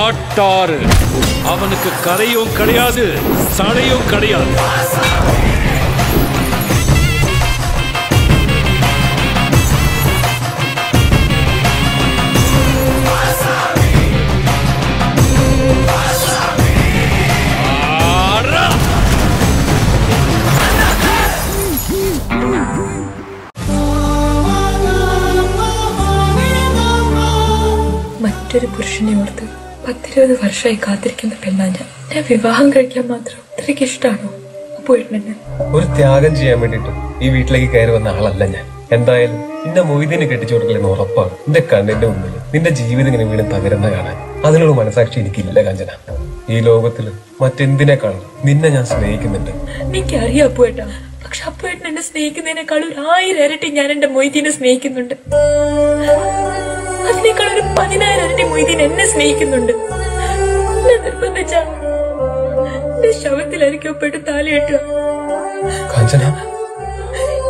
காட்டாறு அவனுக்கு கரையும் கிடையாது சடையும் கிடையாது ஆறா! മറ്റൊരു പുരുഷനെ ഓർത്ത് പത്തിരുപത് വർഷമായി കാത്തിരിക്കുന്ന പെണ്ണാ ഞാൻ. ഞാൻ വിവാഹം കഴിക്കാൻ മാത്രം അത്രയ്ക്ക് ഇഷ്ടമാണോ അപ്പോഴെന്നെ ഒരു ത്യാഗം ചെയ്യാൻ വേണ്ടിട്ട് ഈ വീട്ടിലേക്ക് കയറി വന്ന ആളല്ല ഞാൻ. എന്തായാലും നിന്റെ മൊയ്തീനെ കെട്ടിച്ചു കൊടുക്കലെന്ന് ഉറപ്പാണ്. നിന്റെ കണ്ണിന്റെ മുമ്പിൽ നിന്റെ ജീവിതം ഇങ്ങനെ വീണ്ടും തകരുന്ന കാണാൻ അതിനുള്ള മനസാക്ഷി എനിക്കില്ല കാഞ്ചന. ഈ ലോകത്തിൽ മറ്റെന്തിനേക്കാളും നിന്നെ ഞാൻ സ്നേഹിക്കുന്നുണ്ട്. എനിക്കറിയാം അപ്പുവേട്ടാ. പക്ഷെ അപ്പുവേട്ടൻ എന്നെ സ്നേഹിക്കുന്നതിനേക്കാൾ ഒരു ആയിരം ഇരട്ടി ഞാൻ എന്റെ മൊയ്തീനെ സ്നേഹിക്കുന്നുണ്ട്. അതിനേക്കാൾ ഒരു പതിനായിരം ഇരട്ടി മൊയ്തീൻ എന്നെ സ്നേഹിക്കുന്നുണ്ട്. നിർബന്ധിച്ച ശവത്തിലായിരിക്കും പെട്ട് താലിയിട്ടുക കാഞ്ചന.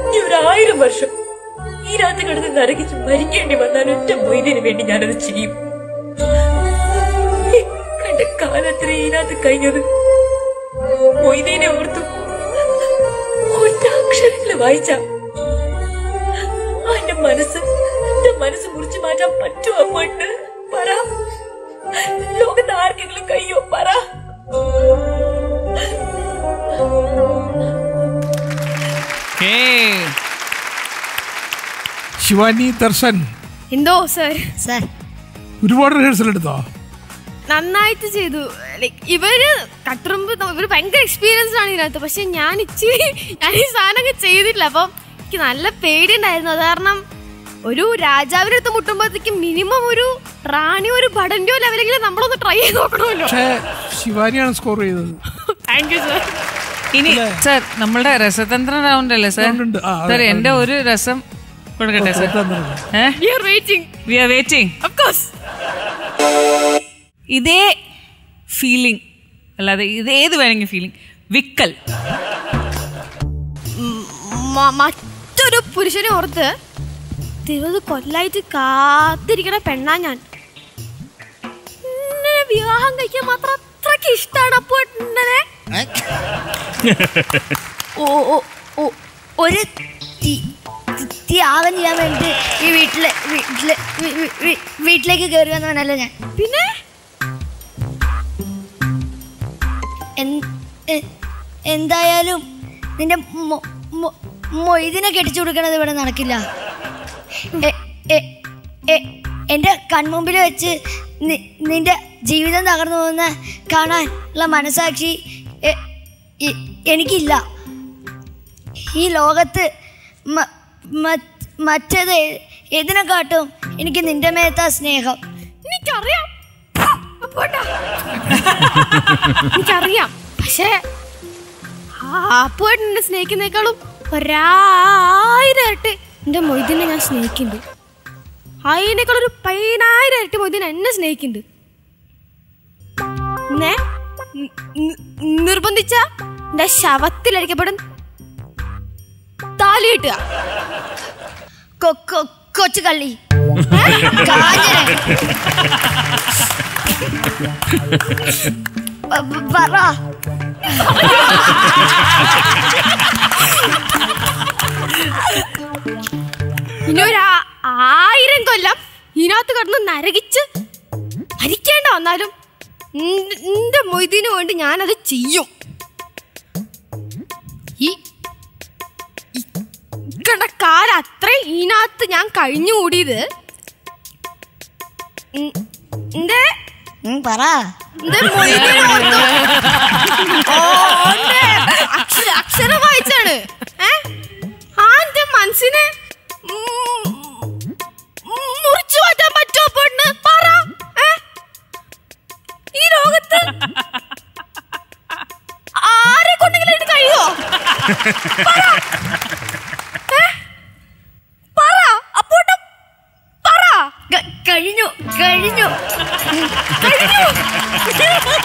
ഇനി ഒരായിരം വർഷം ഈ രാത്രി കിടന്ന് നരകിച്ച് മരിക്കേണ്ടി വന്നാൽ ഒറ്റ മൊയ്തീന് വേണ്ടി ഞാനത് ചെയ്യും. കണ്ട കാലത്ര ഇതിനകത്ത് കഴിഞ്ഞത് മൊയ്തീനെ ഓർത്തു. ഒറ്റ അക്ഷരത്തിൽ വായിച്ച. എന്റെ മനസ്സ് എന്റെ മനസ്സ് മുറിച്ചു മാറ്റാൻ പറ്റുമോ അപ്പോട്ട് പറ. ലോകത്ത് ആർക്കെങ്കിലും കഴിയോ? പറ. ശിവാനി ദർശൻ. എന്തോ സർ? സർ. ഒരുപാട് റിഹേഴ്സൽ എടുത്തോ? നന്നായിട്ട് ചെയ്തു. ലൈക് ഇവർ കട്ടുറുമ്പ് ഇവർ ഭയങ്കര എക്സ്പീരിയൻസ് ആണ് ഇതിനകത്ത്. പക്ഷെ ഞാൻ ഇച്ചിരി ഞാൻ ഈ സാധനമൊക്കെ ചെയ്തിട്ടില്ല. അപ്പം എനിക്ക് നല്ല പേടിയുണ്ടായിരുന്നു. അത് കാരണം ഒരു രാജാവിന്റെ അടുത്ത് മുട്ടുമ്പോഴത്തേക്കും മിനിമം ഒരു റാണി ഒരു ഭടന്റെ ലെവലെങ്കിലും നമ്മളൊന്ന് ട്രൈ ചെയ്ത് നോക്കണമല്ലോ. പക്ഷേ ശിവാനിയാണ് സ്കോർ ചെയ്തത്. താങ്ക് യു സർ ഇനി സർ നമ്മളുടെ രസതന്ത്ര റൗണ്ട് അല്ലേ സർ Round ഉണ്ട്. ആ, അതെ, സർ എന്റെ ഒരു രസം കൊടുക്കട്ടെ sir we are waiting we are waiting of course ഇതേ ഫീലിംഗ് അല്ലാതെ ഇത് ഏത് വേണമെങ്കിൽ ഫീലിംഗ് വിക്കൽ. മറ്റൊരു പുരുഷനെ ഓർത്ത് ഇരുപത് കൊല്ലായിട്ട് കാത്തിരിക്കണ പെണ്ണാ ഞാൻ. വിവാഹം കഴിക്കാൻ മാത്രം അത്രയ്ക്ക് ഇഷ്ടമാണ് അപ്പൊ എന്നെ ഓ ഓ ഒരു ത്യാഗം ചെയ്യാൻ വേണ്ടി ഈ വീട്ടിലെ വീട്ടിലെ വീട്ടിലേക്ക് കയറി വന്നവനല്ല ഞാൻ. പിന്നെ? എന്തായാലും നിന്റെ മൊയ്തിനെ കെട്ടിച്ചു കൊടുക്കണത് ഇവിടെ നടക്കില്ല. എന്റെ കൺമുമ്പിൽ വെച്ച് നിന്റെ ജീവിതം തകർന്നു പോകുന്ന കാണാൻ ഉള്ള മനസാക്ഷി എനിക്കില്ല ഈ ലോകത്ത് മറ്റേത് എതിനെക്കാട്ടും എനിക്ക് നിന്റെ മേത്ത സ്നേഹം എനിക്കറിയാം. എനിക്കറിയാം പക്ഷേ അപ്പോട്ട് എന്നെ സ്നേഹിക്കുന്നേക്കാളും ഒരായിരം എന്റെ മൊയ്തീനെ ഞാൻ സ്നേഹിക്കുന്നുണ്ട്. അതിനേക്കാൾ ഒരു പതിനായിരം ഇരട്ടി മൊയ്തീൻ എന്നെ സ്നേഹിക്കുന്നുണ്ട്. എന്നെ നിർബന്ധിച്ച എന്റെ ശവത്തിലടിക്കപ്പെടും താലി കിട്ടുക. കൊച്ചു കള്ളി. പറ ഇനി ഒരു ആയിരം കൊല്ലം ഇതിനകത്ത് കിടന്ന് നരകിച്ച് മരിക്കേണ്ട വന്നാലും നിന്റെ- മൊയ്തീനു വേണ്ടി ഞാനത് ചെയ്യും. ഈ ഈ കണ്ട കാലം അത്രയും ഇതിനകത്ത് ഞാൻ കഴിഞ്ഞുകൂടിയത് നിന്റെ പറ. നിന്റെ മൊയ്തീനോ ഓ, മനസ്സിനെ? മുറിച്ചു മാറ്റാൻ പറ്റുമോ പെണ്ണ്? പറ? ഈ ലോകത്ത് ആരെ കൊണ്ടെങ്കിലും ഇത് കഴിയോ പറ. അപ്പോട്ട് പറ. കഴിഞ്ഞു കഴിഞ്ഞു. സൂപ്പർ